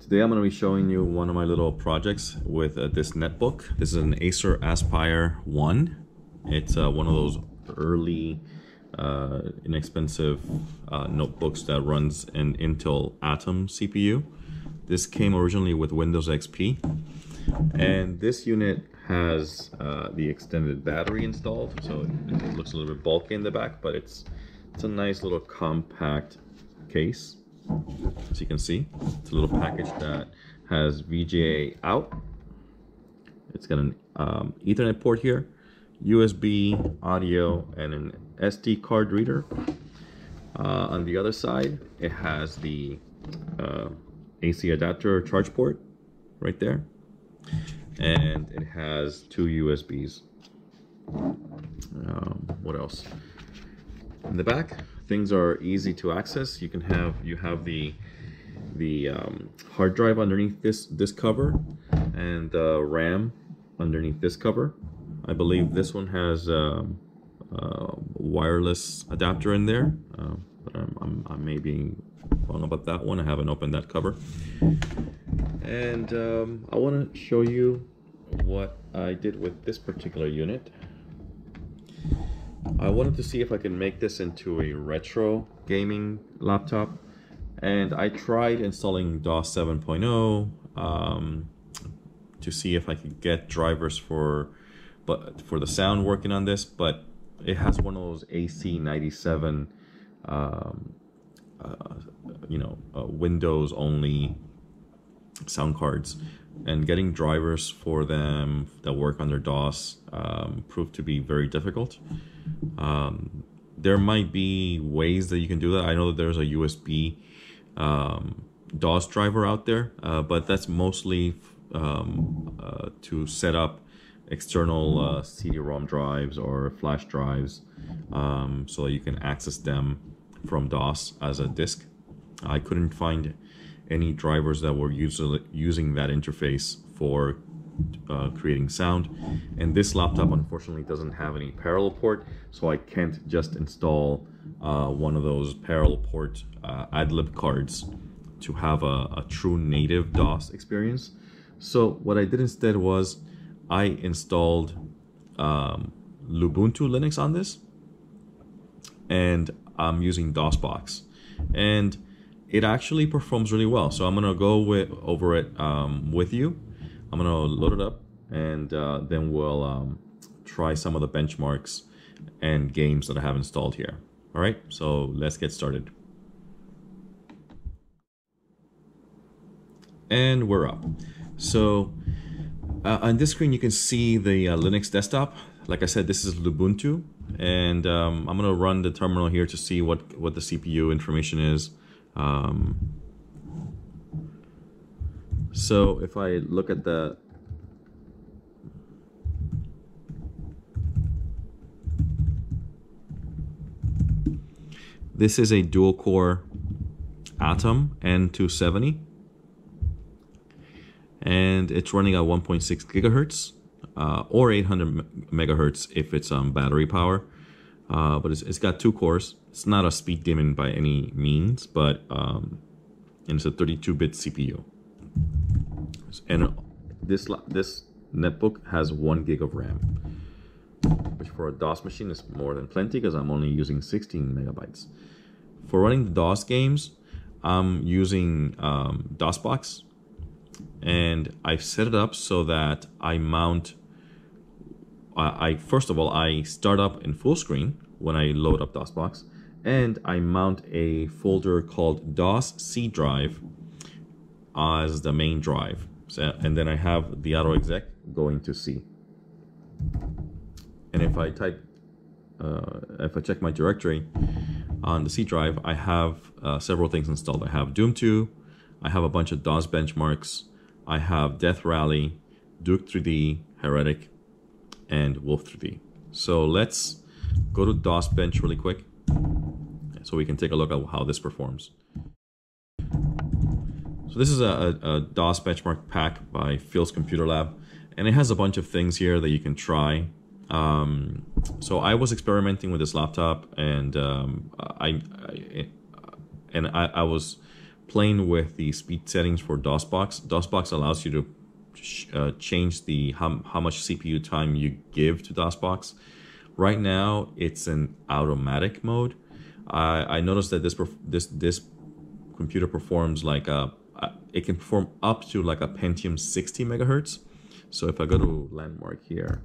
Today I'm going to be showing you one of my little projects with uh, this netbook. This is an Acer Aspire 1. It's uh, one of those early uh, inexpensive uh, notebooks that runs an Intel Atom CPU. This came originally with Windows XP and this unit has uh, the extended battery installed so it, it looks a little bit bulky in the back but it's it's a nice little compact case as you can see it's a little package that has VGA out. It's got an um, ethernet port here USB audio and an SD card reader. Uh, on the other side it has the uh, AC adapter charge port right there. And it has two USBs um, what else? In the back things are easy to access. You can have you have the the um, hard drive underneath this this cover and uh, RAM underneath this cover. I believe this one has um, a wireless adapter in there uh, but I'm, I'm, I may be wrong about that one. I haven't opened that cover. And um, I want to show you what I did with this particular unit I wanted to see if I can make this into a retro gaming laptop and I tried installing DOS 7.0 um, to see if I could get drivers for but for the sound working on this but it has one of those AC97 um, uh, you know uh, Windows only sound cards and getting drivers for them that work under DOS um, proved to be very difficult. Um, there might be ways that you can do that. I know that there's a USB um, DOS driver out there, uh, but that's mostly um, uh, to set up external uh, CD-ROM drives or flash drives um, so that you can access them from DOS as a disk. I couldn't find any drivers that were using that interface for uh, creating sound. And this laptop unfortunately doesn't have any parallel port, so I can't just install uh, one of those parallel port uh, AdLib cards to have a, a, true native DOS experience. So what I did instead was I installed um, Lubuntu Linux on this, and I'm using DOSBox. And it actually performs really well. So I'm gonna go with, over it um, with you. I'm gonna load it up and uh, then we'll um, try some of the benchmarks and games that I have installed here. All right, so let's get started. And we're up. So uh, on this screen, you can see the uh, Linux desktop. Like I said, this is Lubuntu, and um, I'm gonna run the terminal here to see what, what the CPU information is. Um, so if I look at the This is a dual core Atom N270 and it's running at 1.6 gigahertz uh, or 800 megahertz if it's on um, battery power. Uh, but it's, it's got two cores it's not a speed demon by any means, but um, and it's a 32-bit CPU. And this this netbook has one gig of RAM, which for a DOS machine is more than plenty because I'm only using 16 megabytes. For running the DOS games, I'm using um, DOSBox, and I've set it up so that I mount. I first of all I start up in full screen when I load up DOSBox and I mount a folder called DOS C drive as the main drive. So, and then I have the auto exec going to C. And if I type, uh, if I check my directory on the C drive, I have uh, several things installed. I have Doom 2, I have a bunch of DOS benchmarks, I have Death Rally, Duke 3D, Heretic, and Wolf 3D. So let's go to DOS Bench really quick so we can take a look at how this performs. So this is a, a, DOS benchmark pack by Phil's Computer Lab, and it has a bunch of things here that you can try. Um, so I was experimenting with this laptop, and um, I, I, and I, I was playing with the speed settings for DOSBox. DOSBox allows you to uh, change the how, how much CPU time you give to DOSBox. Right now, it's in automatic mode. I, I noticed that this this this computer performs like a it can perform up to like a Pentium 60 megahertz. So if I go to landmark here,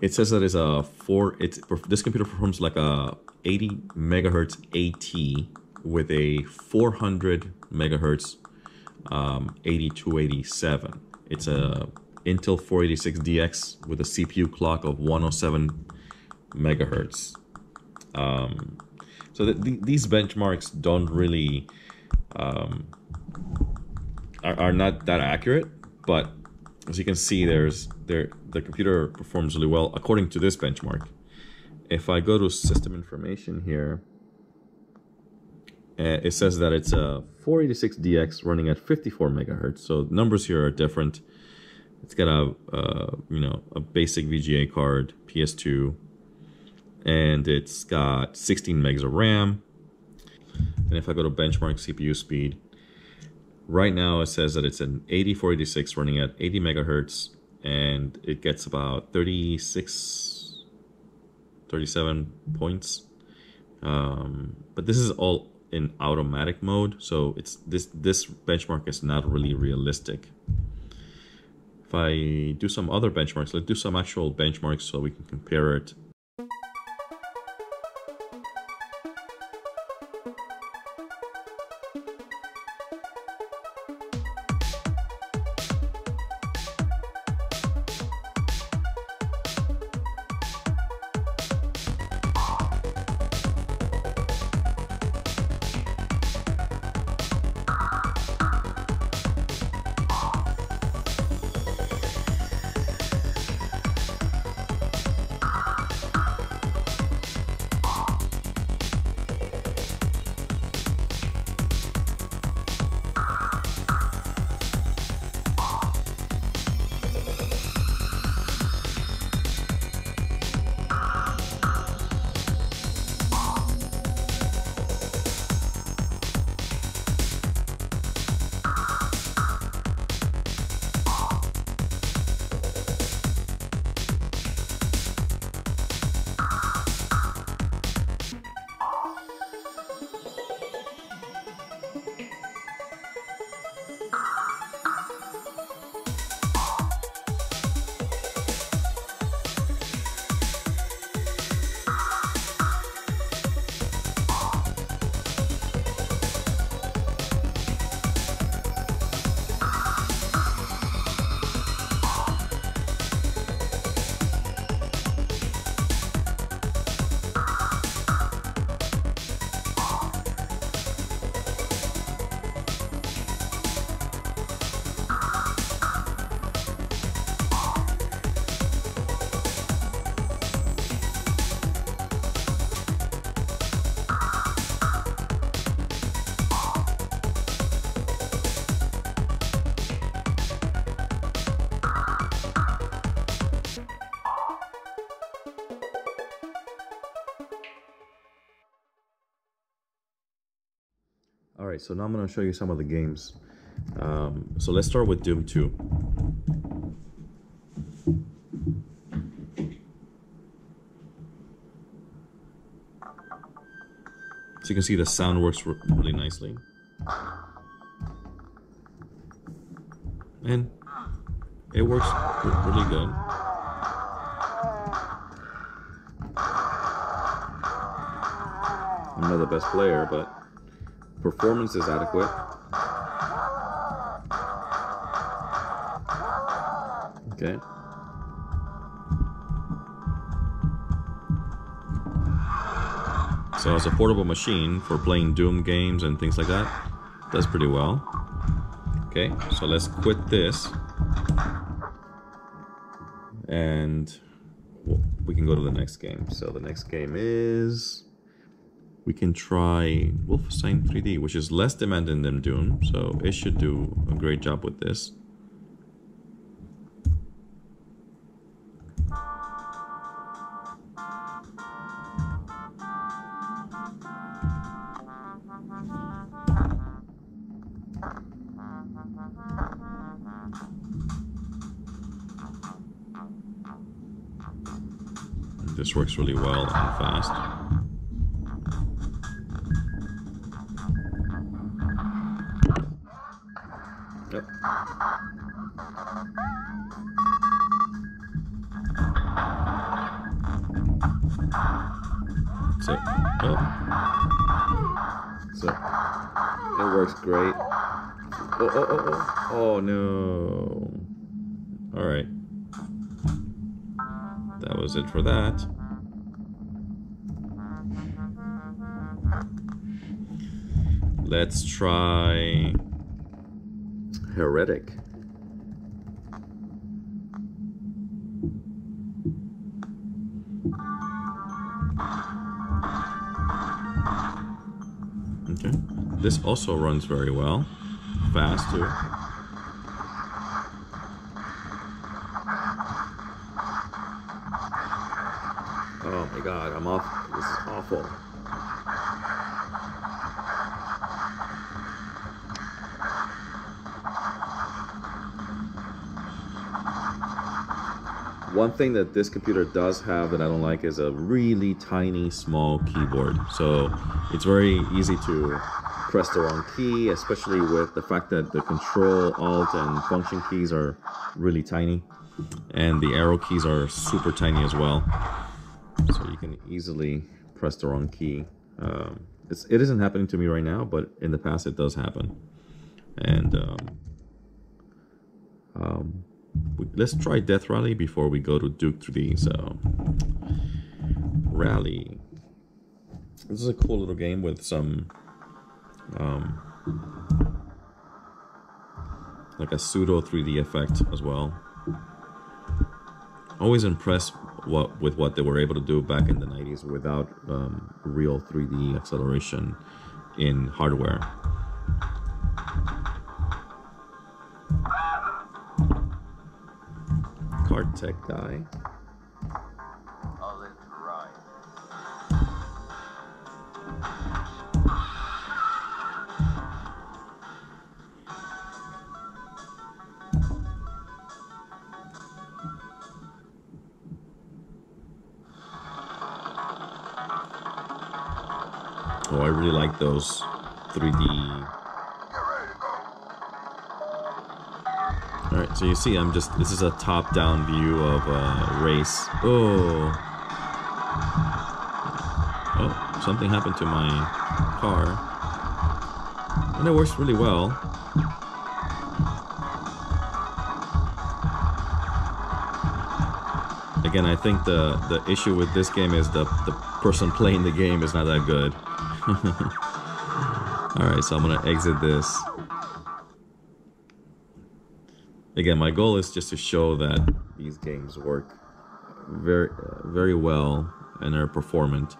it says that it's a four. It's this computer performs like a 80 megahertz AT with a 400 megahertz um, 8287. It's a Intel 486DX with a CPU clock of 107 megahertz. Um, so the, the, these benchmarks don't really um, are, are not that accurate, but as you can see, there's there the computer performs really well according to this benchmark. If I go to system information here, uh, it says that it's a 486DX running at 54 megahertz. So numbers here are different. It's got a uh, you know a basic VGA card, PS2, and it's got 16 megs of RAM. And if I go to benchmark CPU speed, right now it says that it's an 8486 running at 80 megahertz, and it gets about 36, 37 points. Um, but this is all in automatic mode so it's this this benchmark is not really realistic if I do some other benchmarks let's do some actual benchmarks so we can compare it Alright, so now I'm going to show you some of the games. Um, so let's start with Doom 2. So you can see the sound works really nicely. And it works really good. I'm not the best player, but Performance is adequate. Okay. So as a portable machine for playing Doom games and things like that, does pretty well. Okay, so let's quit this. And we can go to the next game. So the next game is we can try Wolfenstein 3D, which is less demanding than Doom, so it should do a great job with this. This works really well and fast. Yep. So, oh. So, it works great. Oh, oh, oh, oh. Oh, no. Alright. That was it for that. Let's try Heretic. Okay. This also runs very well. Fast too. Oh my god, I'm off. This is awful. One thing that this computer does have that I don't like is a really tiny small keyboard. So it's very easy to press the wrong key, especially with the fact that the control, alt, and function keys are really tiny. And the arrow keys are super tiny as well. So you can easily press the wrong key. Um, it's, it isn't happening to me right now, but in the past it does happen. And um, um, let's try Death Rally before we go to Duke 3D. So, Rally. This is a cool little game with some, um, like a pseudo 3D effect as well. Always impressed what with what they were able to do back in the 90s without um, real 3D acceleration in hardware. Tech guy. Oh, I really like those 3D. So you see I'm just, this is a top-down view of a race. Oh. Oh, something happened to my car. And it works really well. Again, I think the, the issue with this game is the, the person playing the game is not that good. Alright, so I'm gonna exit this. Again, my goal is just to show that these games work very, very well and are performant.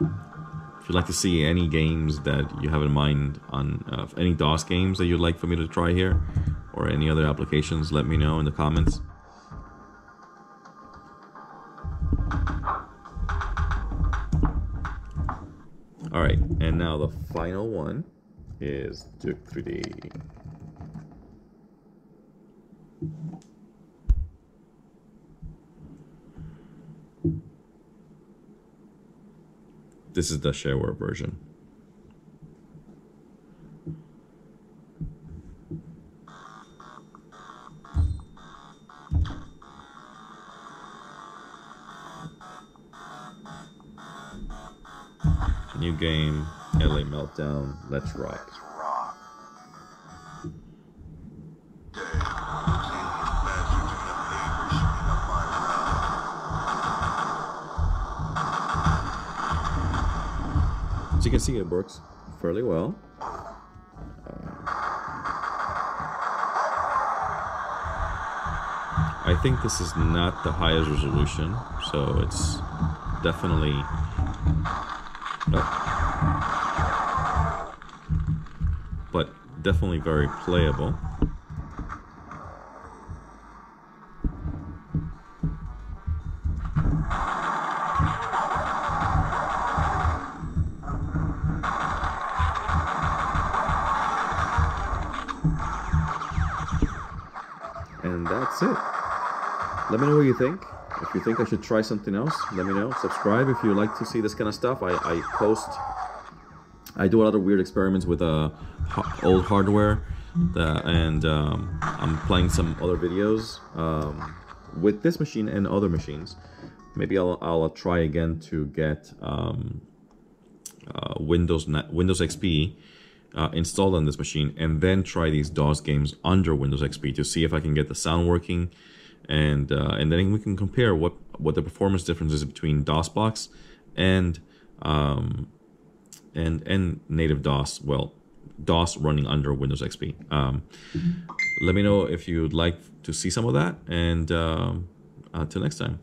If you'd like to see any games that you have in mind on uh, any DOS games that you'd like for me to try here, or any other applications, let me know in the comments. Alright, and now the final one is Duke 3D. This is the shareware version. New game, LA Meltdown, let's rock. Can see, it works fairly well. Um, I think this is not the highest resolution, so it's definitely but definitely very playable. Let me know what you think. if you think I should try something else, let me know. Subscribe if you like to see this kind of stuff. I, I post, I do a lot of weird experiments with uh, old hardware, that, and um, I'm playing some other videos um, with this machine and other machines. Maybe I'll, I'll try again to get um, uh, Windows Windows XP uh, installed on this machine and then try these DOS games under Windows XP to see if I can get the sound working and uh, and then we can compare what what the performance difference is between DOSBox and um, and and native DOS. Well, DOS running under Windows XP. Um, let me know if you'd like to see some of that, and um, until next time.